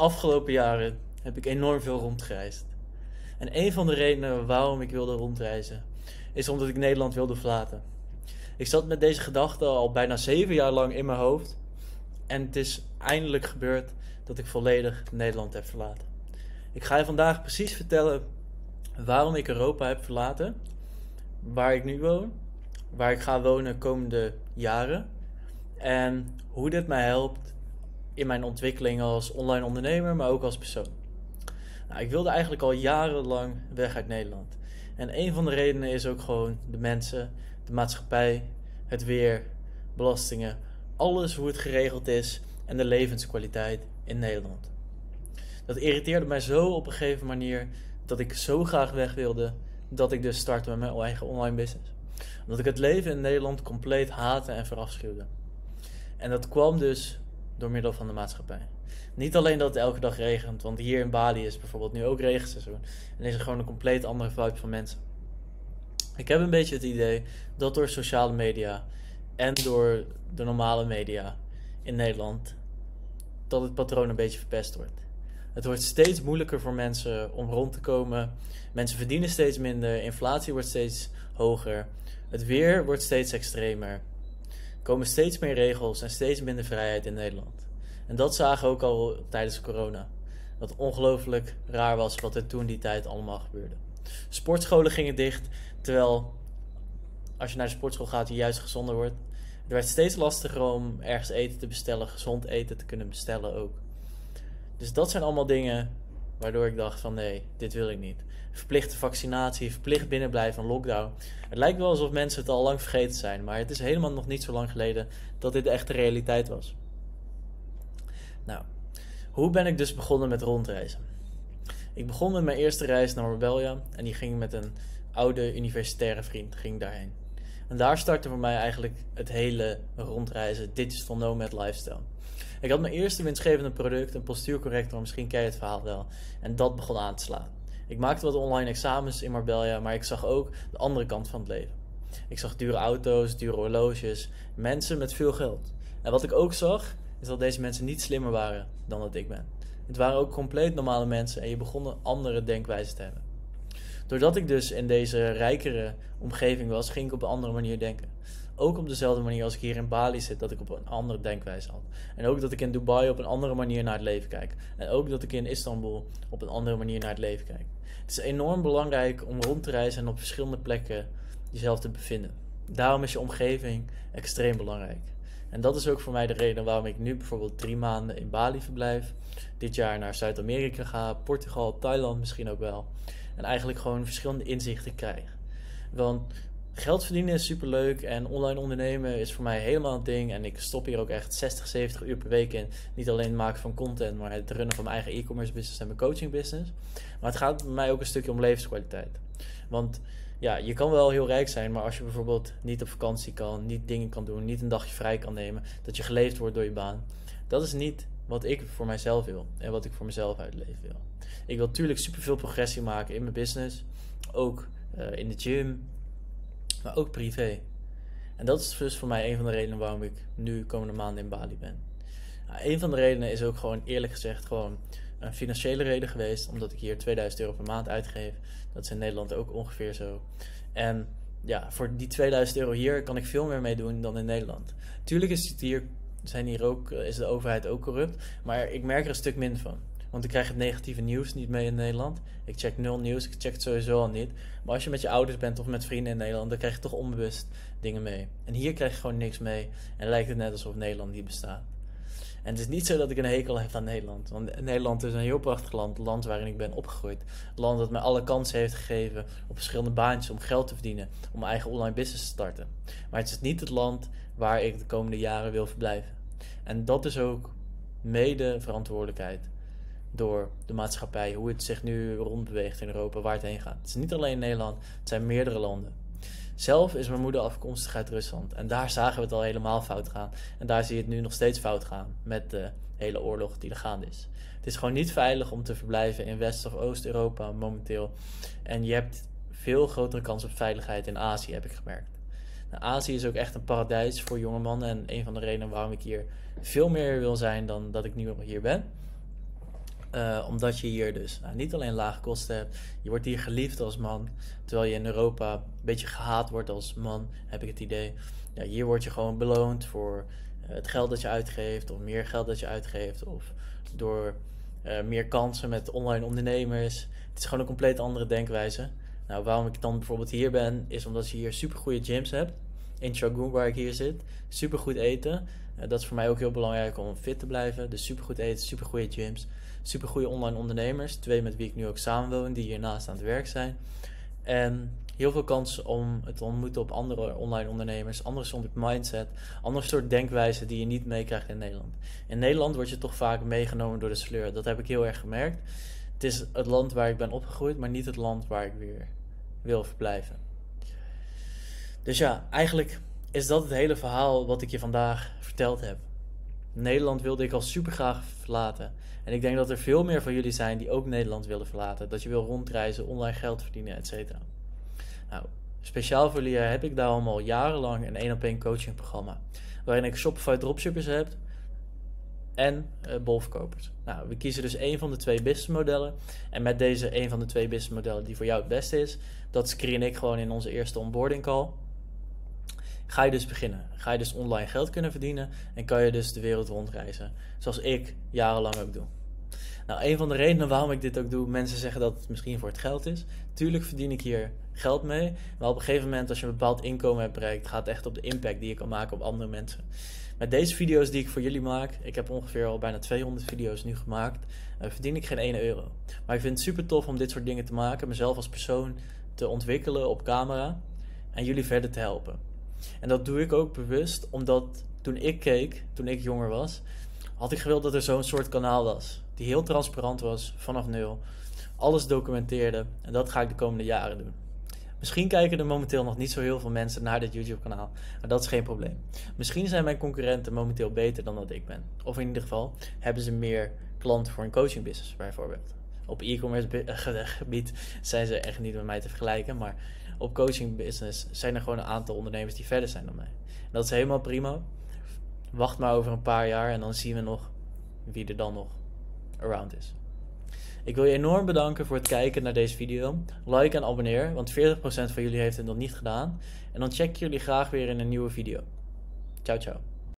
afgelopen jaren heb ik enorm veel rondgereisd. En een van de redenen waarom ik wilde rondreizen, is omdat ik Nederland wilde verlaten. Ik zat met deze gedachte al bijna zeven jaar lang in mijn hoofd. En het is eindelijk gebeurd dat ik volledig Nederland heb verlaten. Ik ga je vandaag precies vertellen waarom ik Europa heb verlaten, waar ik nu woon, waar ik ga wonen komende jaren en hoe dit mij helpt in mijn ontwikkeling als online ondernemer, maar ook als persoon. Nou, ik wilde eigenlijk al jarenlang weg uit Nederland. En een van de redenen is ook gewoon de mensen, de maatschappij, het weer, belastingen, alles hoe het geregeld is en de levenskwaliteit in Nederland. Dat irriteerde mij zo op een gegeven manier dat ik zo graag weg wilde dat ik dus startte met mijn eigen online business. Omdat ik het leven in Nederland compleet haatte en verafschuwde. En dat kwam dus door middel van de maatschappij. Niet alleen dat het elke dag regent, want hier in Bali is bijvoorbeeld nu ook regenseizoen. En is er gewoon een compleet andere vibe van mensen. Ik heb een beetje het idee dat door sociale media en door de normale media in Nederland, dat het patroon een beetje verpest wordt. Het wordt steeds moeilijker voor mensen om rond te komen. Mensen verdienen steeds minder, inflatie wordt steeds hoger, het weer wordt steeds extremer. Komen steeds meer regels en steeds minder vrijheid in Nederland. En dat zagen we ook al tijdens corona. Wat ongelooflijk raar was wat er toen die tijd allemaal gebeurde. Sportscholen gingen dicht, terwijl als je naar de sportschool gaat, je juist gezonder wordt. Er werd steeds lastiger om ergens eten te bestellen, gezond eten te kunnen bestellen ook. Dus dat zijn allemaal dingen waardoor ik dacht van nee, dit wil ik niet. Verplichte vaccinatie, verplicht binnenblijven van lockdown. Het lijkt wel alsof mensen het al lang vergeten zijn, maar het is helemaal nog niet zo lang geleden dat dit de echte realiteit was. Nou, hoe ben ik dus begonnen met rondreizen? Ik begon met mijn eerste reis naar Marbella en die ging met een oude universitaire vriend ging daarheen. En daar startte voor mij eigenlijk het hele rondreizen, digital nomad lifestyle. Ik had mijn eerste winstgevende product, een postuurcorrector, misschien ken je het verhaal wel. En dat begon aan te slaan. Ik maakte wat online examens in Marbella, maar ik zag ook de andere kant van het leven. Ik zag dure auto's, dure horloges, mensen met veel geld. En wat ik ook zag, is dat deze mensen niet slimmer waren dan dat ik ben. Het waren ook compleet normale mensen en je begon een andere denkwijze te hebben. Doordat ik dus in deze rijkere omgeving was, ging ik op een andere manier denken. Ook op dezelfde manier als ik hier in Bali zit, dat ik op een andere denkwijze had. En ook dat ik in Dubai op een andere manier naar het leven kijk. En ook dat ik in Istanbul op een andere manier naar het leven kijk. Het is enorm belangrijk om rond te reizen en op verschillende plekken jezelf te bevinden. Daarom is je omgeving extreem belangrijk. En dat is ook voor mij de reden waarom ik nu bijvoorbeeld drie maanden in Bali verblijf. Dit jaar naar Zuid-Amerika ga, Portugal, Thailand misschien ook wel. En eigenlijk gewoon verschillende inzichten krijg. Want geld verdienen is super leuk en online ondernemen is voor mij helemaal een ding. En ik stop hier ook echt 60, 70 uur per week in. Niet alleen het maken van content, maar het runnen van mijn eigen e-commerce business en mijn coaching business. Maar het gaat bij mij ook een stukje om levenskwaliteit. Want ja, je kan wel heel rijk zijn, maar als je bijvoorbeeld niet op vakantie kan, niet dingen kan doen, niet een dagje vrij kan nemen, dat je geleefd wordt door je baan. Dat is niet wat ik voor mijzelf wil en wat ik voor mezelf uit het leven wil. Ik wil natuurlijk superveel progressie maken in mijn business, ook uh, in de gym, maar ook privé. En dat is dus voor mij een van de redenen waarom ik nu komende maanden in Bali ben. Nou, een van de redenen is ook gewoon eerlijk gezegd gewoon een financiële reden geweest, omdat ik hier 2000 euro per maand uitgeef. Dat is in Nederland ook ongeveer zo. En ja, voor die 2000 euro hier kan ik veel meer mee doen dan in Nederland. Tuurlijk is, het hier, zijn hier ook, is de overheid ook corrupt, maar ik merk er een stuk minder van. Want ik krijg het negatieve nieuws niet mee in Nederland. Ik check nul nieuws, ik check het sowieso al niet. Maar als je met je ouders bent of met vrienden in Nederland, dan krijg je toch onbewust dingen mee. En hier krijg je gewoon niks mee. En lijkt het net alsof Nederland niet bestaat. En het is niet zo dat ik een hekel heb aan Nederland. Want Nederland is een heel prachtig land. Een land waarin ik ben opgegroeid. Een land dat mij alle kansen heeft gegeven op verschillende baantjes om geld te verdienen. Om mijn eigen online business te starten. Maar het is niet het land waar ik de komende jaren wil verblijven. En dat is ook mede verantwoordelijkheid door de maatschappij, hoe het zich nu rondbeweegt in Europa, waar het heen gaat. Het is niet alleen Nederland, het zijn meerdere landen. Zelf is mijn moeder afkomstig uit Rusland. En daar zagen we het al helemaal fout gaan. En daar zie je het nu nog steeds fout gaan met de hele oorlog die er gaande is. Het is gewoon niet veilig om te verblijven in West- of Oost-Europa momenteel. En je hebt veel grotere kans op veiligheid in Azië, heb ik gemerkt. Nou, Azië is ook echt een paradijs voor jonge mannen. En een van de redenen waarom ik hier veel meer wil zijn dan dat ik nu hier ben. Uh, omdat je hier dus nou, niet alleen lage kosten hebt, je wordt hier geliefd als man. Terwijl je in Europa een beetje gehaat wordt als man, heb ik het idee. Ja, hier word je gewoon beloond voor uh, het geld dat je uitgeeft, of meer geld dat je uitgeeft, of door meer kansen met online ondernemers. Het is gewoon een compleet andere denkwijze. Nou, waarom ik dan bijvoorbeeld hier ben, is omdat je hier super goede gyms hebt. In Chagoon, waar ik hier zit. Super goed eten. Uh, dat is voor mij ook heel belangrijk om fit te blijven. Dus super goed eten, super goede gyms. Super goede online ondernemers. Twee met wie ik nu ook samenwoon, die hiernaast aan het werk zijn. En heel veel kans om het te ontmoeten op andere online ondernemers, andere soort mindset, andere soort denkwijze die je niet meekrijgt in Nederland. In Nederland word je toch vaak meegenomen door de sleur. Dat heb ik heel erg gemerkt. Het is het land waar ik ben opgegroeid, maar niet het land waar ik weer wil verblijven. Dus ja, eigenlijk is dat het hele verhaal wat ik je vandaag verteld heb. Nederland wilde ik al super graag verlaten. En ik denk dat er veel meer van jullie zijn die ook Nederland willen verlaten. Dat je wil rondreizen, online geld verdienen, et cetera. Nou, speciaal voor jullie heb ik daarom al jarenlang een 1 op 1 coaching programma. Waarin ik Shopify dropshippers heb en uh, bolverkopers. Nou, we kiezen dus één van de twee businessmodellen. En met deze één van de twee businessmodellen die voor jou het beste is, dat screen ik gewoon in onze eerste onboarding call. Ga je dus beginnen. Ga je dus online geld kunnen verdienen en kan je dus de wereld rondreizen. Zoals ik jarenlang ook doe. Nou, een van de redenen waarom ik dit ook doe, mensen zeggen dat het misschien voor het geld is. Tuurlijk verdien ik hier geld mee, maar op een gegeven moment als je een bepaald inkomen hebt bereikt, gaat het echt op de impact die je kan maken op andere mensen. Met deze video's die ik voor jullie maak, ik heb ongeveer al bijna 200 video's nu gemaakt, uh, verdien ik geen 1 euro. Maar ik vind het super tof om dit soort dingen te maken, mezelf als persoon te ontwikkelen op camera en jullie verder te helpen. En dat doe ik ook bewust, omdat toen ik keek, toen ik jonger was, had ik gewild dat er zo'n soort kanaal was. Die heel transparant was, vanaf nul. Alles documenteerde. En dat ga ik de komende jaren doen. Misschien kijken er momenteel nog niet zo heel veel mensen naar dit YouTube-kanaal. Maar dat is geen probleem. Misschien zijn mijn concurrenten momenteel beter dan dat ik ben. Of in ieder geval hebben ze meer klanten voor een coaching business, bijvoorbeeld. Op e-commerce gebied zijn ze echt niet met mij te vergelijken. Maar op coaching business zijn er gewoon een aantal ondernemers die verder zijn dan mij. En dat is helemaal prima. Wacht maar over een paar jaar en dan zien we nog wie er dan nog around is. Ik wil je enorm bedanken voor het kijken naar deze video. Like en abonneer, want 40% van jullie heeft het nog niet gedaan. En dan check ik jullie graag weer in een nieuwe video. Ciao, ciao.